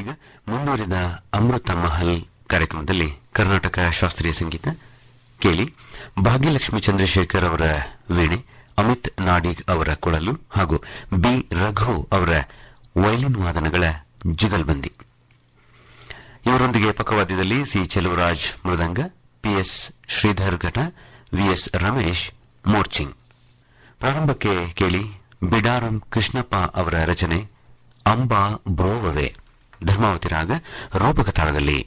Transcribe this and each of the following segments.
ಈಗ ಮುಂದುವರಿದ ಅಮೃತ ಮಹಲ್ ಕಾರ್ಯಕ್ರಮದಲ್ಲಿ ಕರ್ನಾಟಕ ಶಾಸ್ತ್ರೀಯ ಸಂಗೀತ ಕೇಳಿ ಭಾಗ್ಯಲಕ್ಷ್ಮಿ ಚಂದ್ರಶೇಖರ್ ಅವರ ವೀಣೆ, ಅಮಿತ್ ನಾಡಿಗ್ ಅವರ ಕೊಳಲು ಹಾಗೂ ಬಿ ರಘು ಅವರ ವೈಲಿನ್ ವಾದನಗಳ ಜಿಗಲ್ಬಂದಿ. ಇವರೊಂದಿಗೆ ಪಕ್ಕವಾದ್ಯದಲ್ಲಿ ಸಿ ಚೆಲುವರಾಜ್ ಮೃದಂಗ, ಪಿಎಸ್ ಶ್ರೀಧರ್ ಘಟ, ವಿಎಸ್ ರಮೇಶ್ ಮೋರ್ಚಿಂಗ್. ಪ್ರಾರಂಭಕ್ಕೆ ಕೇಳಿ ಬಿಡಾರಂ ಕೃಷ್ಣಪ್ಪ ಅವರ ರಚನೆ ಅಂಬಾ ಬ್ರೋವವೆ. ಧರ್ಮಾವತಿ ರಾಗ ರೂಪಕ ತಾಳದಲ್ಲಿ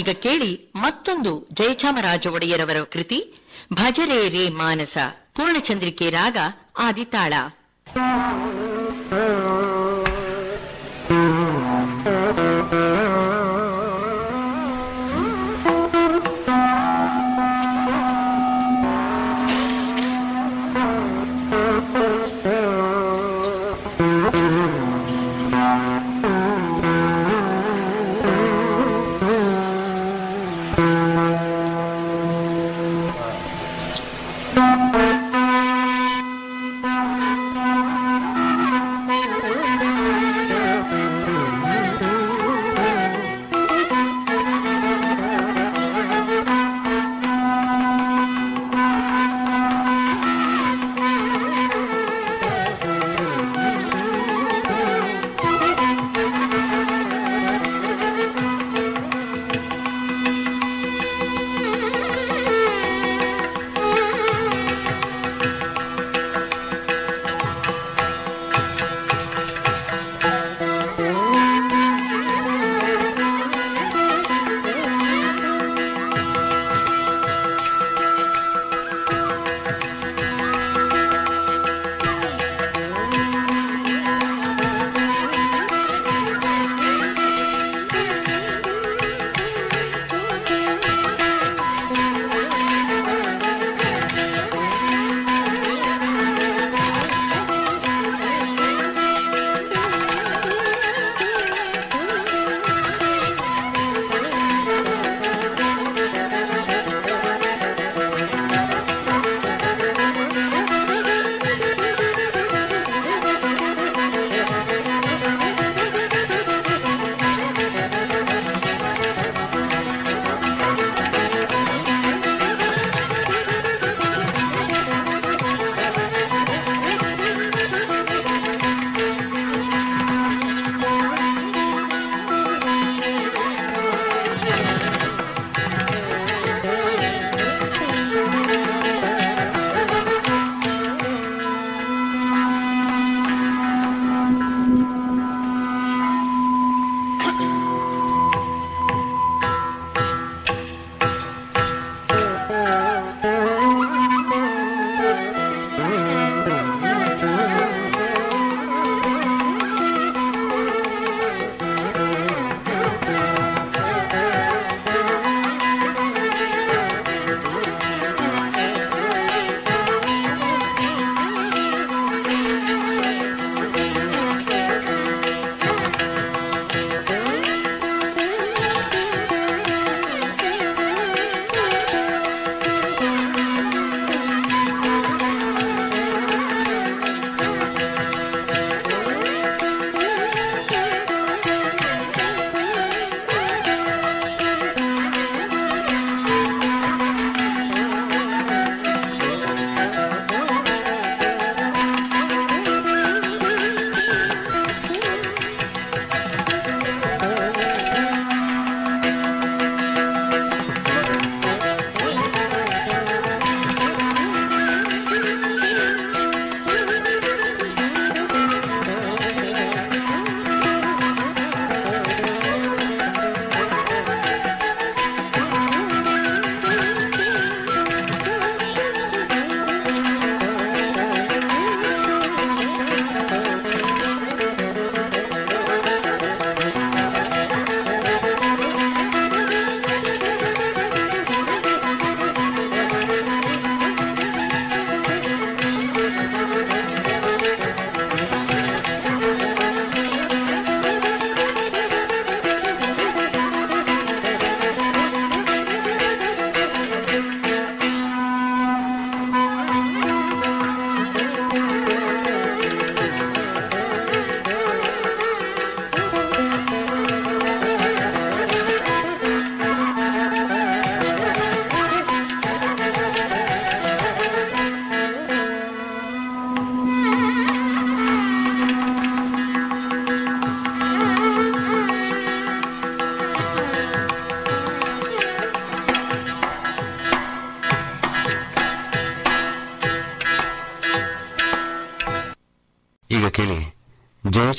ಈಗ ಕೇಳಿ ಮತ್ತೊಂದು ಜಯಚಾಮರಾಜ ಒಡೆಯರವರ ಕೃತಿ ಭಜರೇ ರೇ ಮಾನಸ ಪೂರ್ಣಚಂದ್ರಿಕೆ ರಾಗ ಆದಿತಾಳ.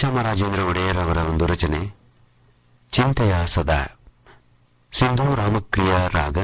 ಜಯಚಾಮರಾಜೇಂದ್ರ ಒಡೆಯರ್ ಅವರ ಒಂದು ರಚನೆ. ಚಿಂತೆಯ ಸದಾ. ಸಿಂಧು ರಾಮಕ್ರಿಯ ರಾಗ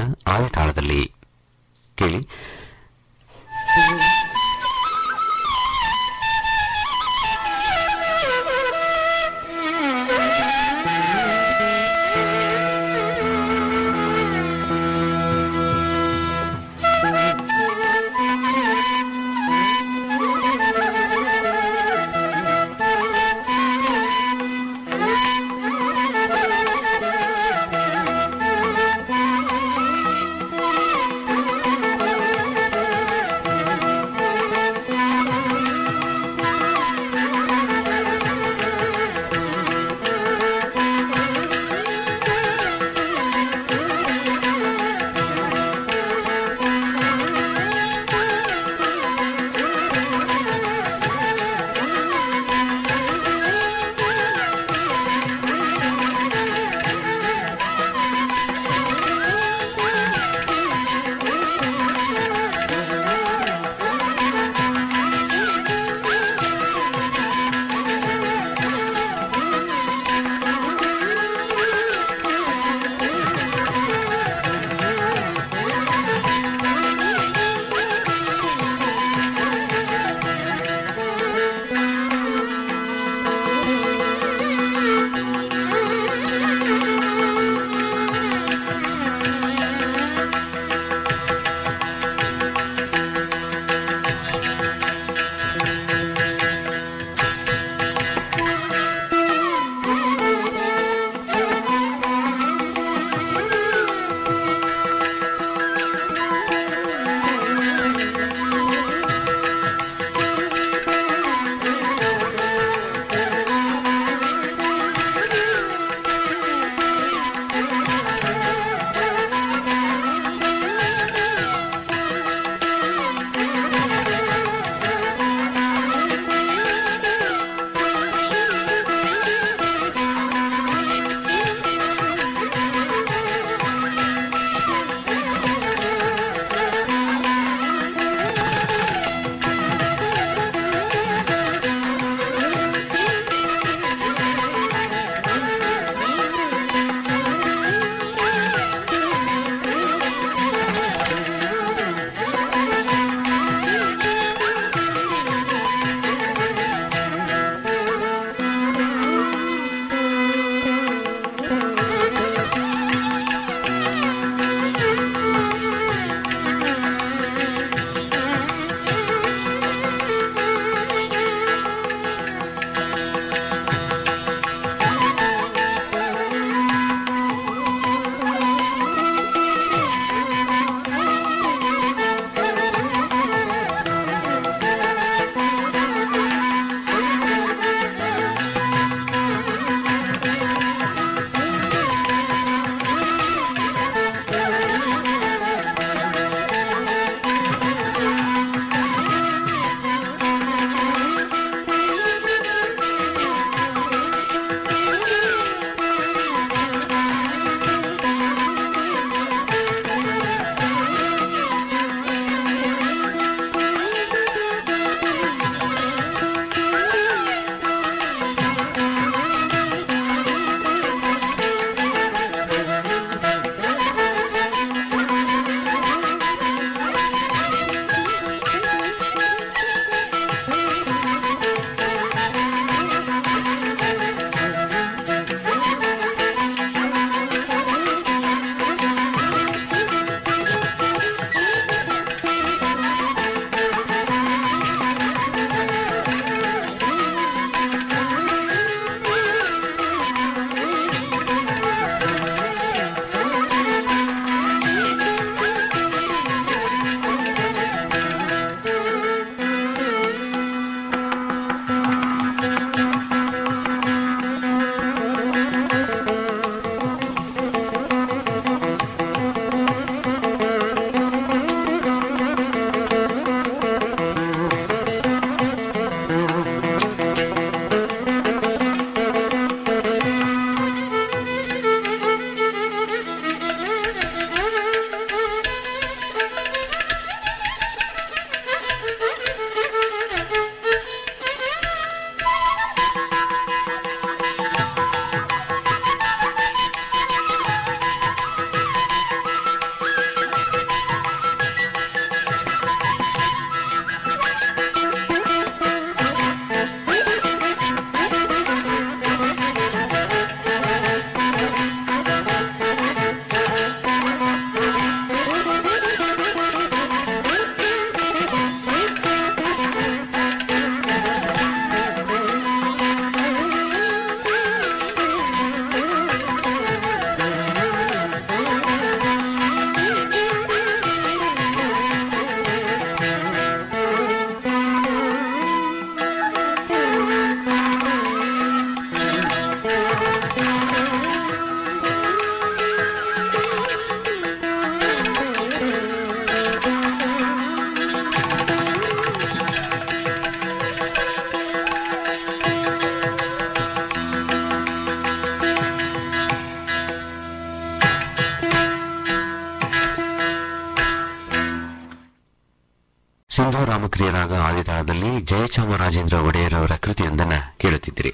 ಸಿಂಧು ರಾಮಕ್ರಿಯರಾಗ ಆದಿತಾಳದಲ್ಲಿ ಜಯಚಾಮರಾಜೇಂದ್ರ ಒಡೆಯರ್ ಅವರ ಕೃತಿಯೊಂದನ್ನು ಕೇಳುತ್ತಿದ್ದಿರಿ.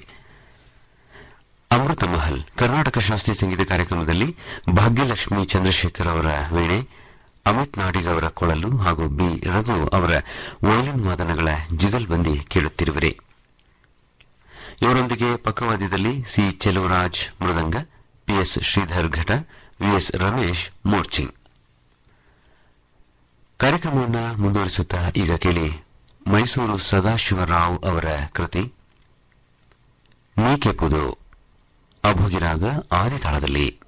ಅಮೃತ ಮಹಲ್ ಕರ್ನಾಟಕ ಶಾಸ್ತ್ರೀಯ ಸಂಗೀತ ಕಾರ್ಯಕ್ರಮದಲ್ಲಿ ಭಾಗ್ಯಲಕ್ಷ್ಮಿ ಚಂದ್ರಶೇಖರ್ ಅವರ ವೀಣೆ, ಅಮಿತ್ ನಾಡಿಗ್ ಅವರ ಕೊಳಲು ಹಾಗೂ ಬಿ. ರಘು ಅವರ ವಯಲಿನ್ ವಾದನಗಳ ಜಿಗಲ್ಬಂದಿ ಕೇಳುತ್ತಿರುವಿರಿ. ಇವರೊಂದಿಗೆ ಪಕ್ಕವಾದ್ಯದಲ್ಲಿ ಸಿ. ಚೆಲುವರಾಜ್ ಮೃದಂಗ ಪಿಎಸ್ ಶ್ರೀಧರ್ ಘಟ ವಿಎಸ್ ರಮೇಶ್ ಮೋರ್ಚಿಂಗ್ ಕಾರ್ಯಕ್ರಮವನ್ನು ಮುಂದುವರಿಸುತ್ತಾ ಈಗ ಕೇಳಿ ಮೈಸೂರು ಸದಾಶಿವರಾವ್ ಅವರ ಕೃತಿ. ನೀಕೆಪುದು ಅಭೋಗಿರಾಗ ಆದಿತಾಳದಲ್ಲಿ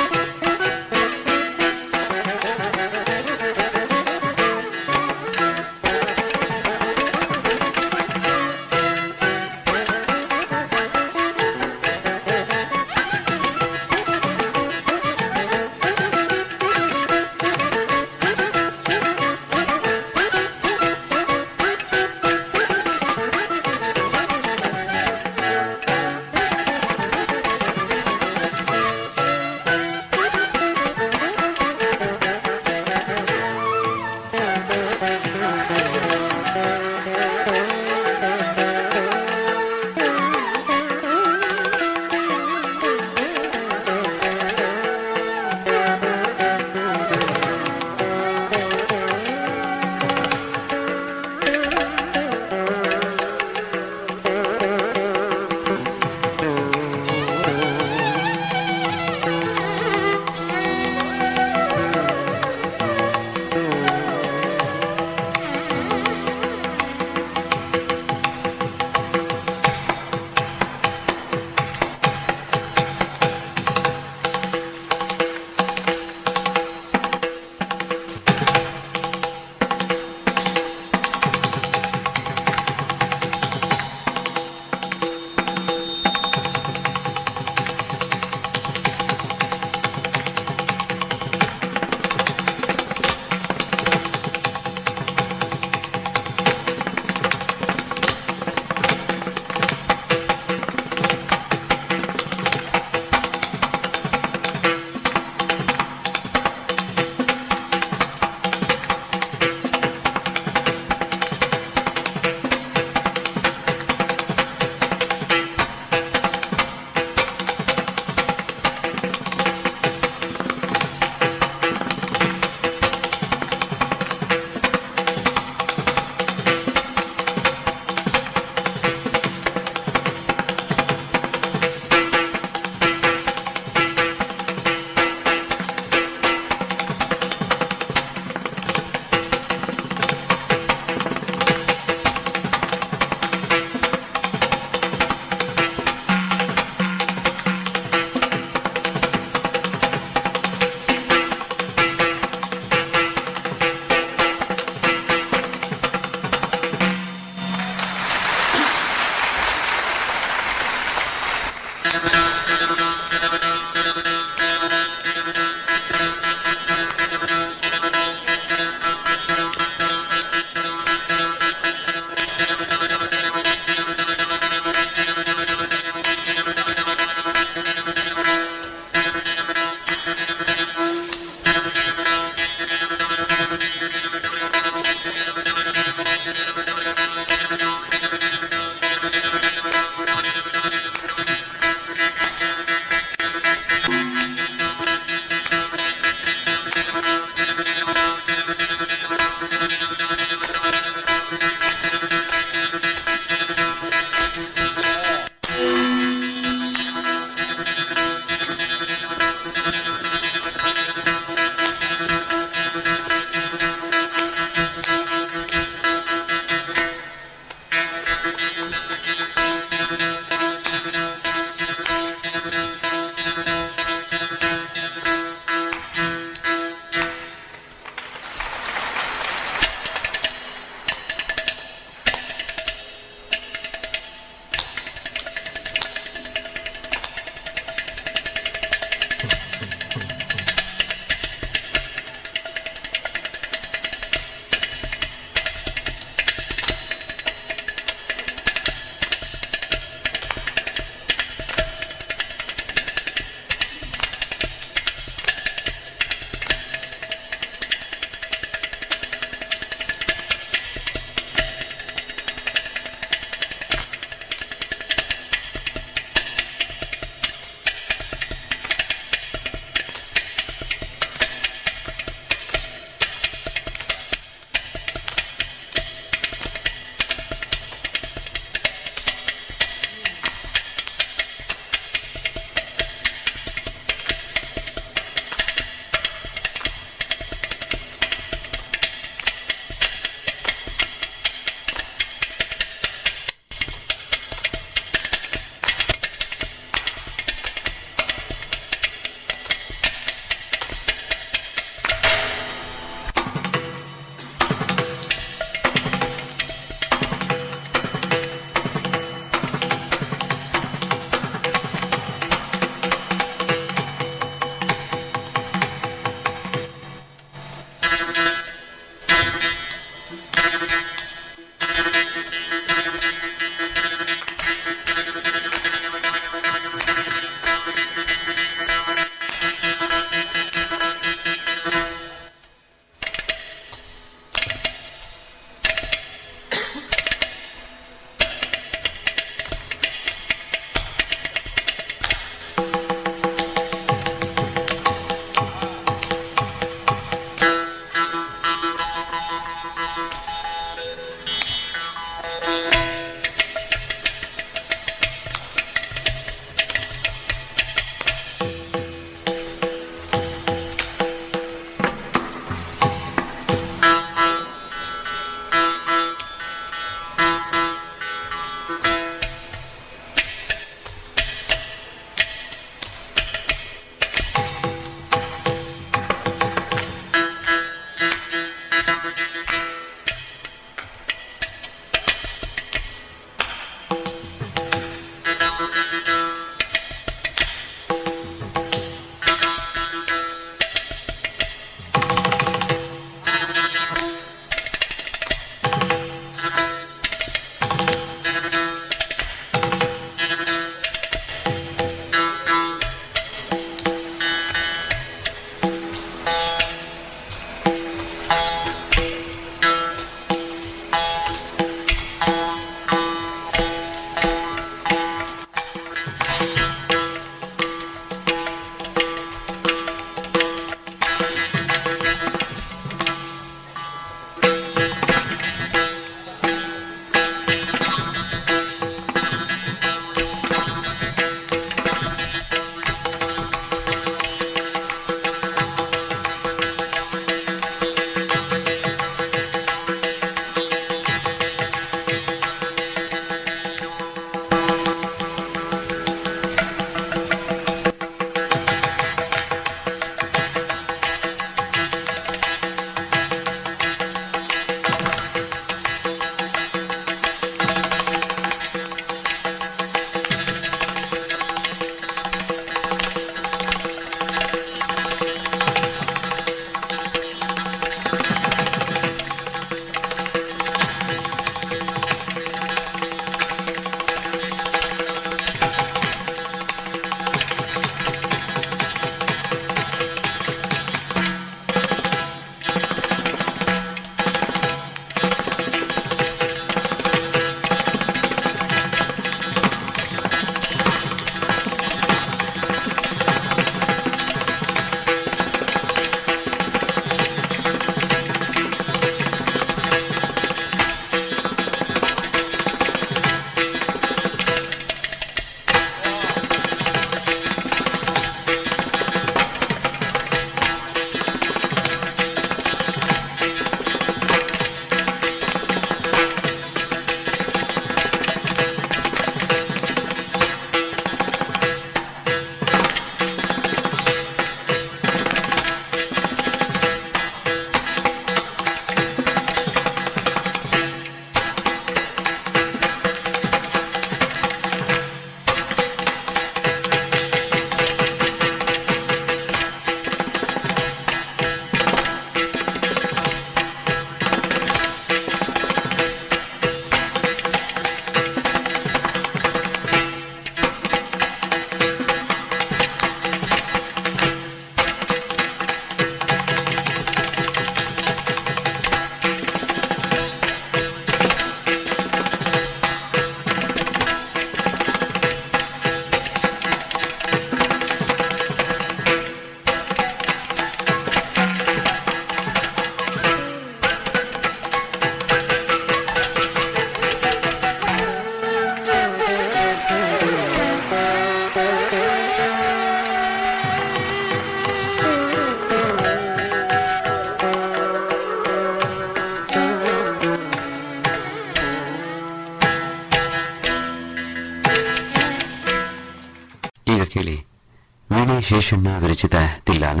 ತಿಲ್ಲಾನ ವಿರಚಿತ ತಿಲ್ಲಾನ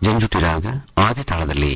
ಜಂಜುಟಿರಾಗ ಆದಿತಾಳದಲ್ಲಿ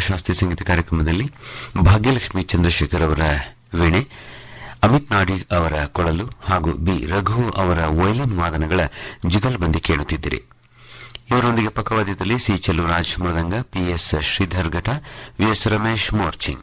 ಶಾಸ್ತ್ರೀಯ ಸಂಗೀತ ಕಾರ್ಯಕ್ರಮದಲ್ಲಿ ಭಾಗ್ಯಲಕ್ಷ್ಮಿ ಚಂದ್ರಶೇಖರ್ ಅವರ ವೀಣೆ, ಅಮಿತ್ ನಾಡಿ ಅವರ ಕೊಳಲು ಹಾಗೂ ಬಿ. ರಘು ಅವರ ವೈಲಿನ್ ವಾದನಗಳ ಜಿಗಲ್ಬಂದಿ ಕೇಳುತ್ತಿದ್ದಿರಿ. ಇವರೊಂದಿಗೆ ಪಕ್ಕವಾದ್ಯದಲ್ಲಿ ಸಿ. ಚೆಲುವರಾಜ್ ಮೃದಂಗ ಪಿಎಸ್ ಶ್ರೀಧರ್ ಘಟ ವಿಎಸ್ ರಮೇಶ್ ಮೋರ್ಚಿಂಗ್.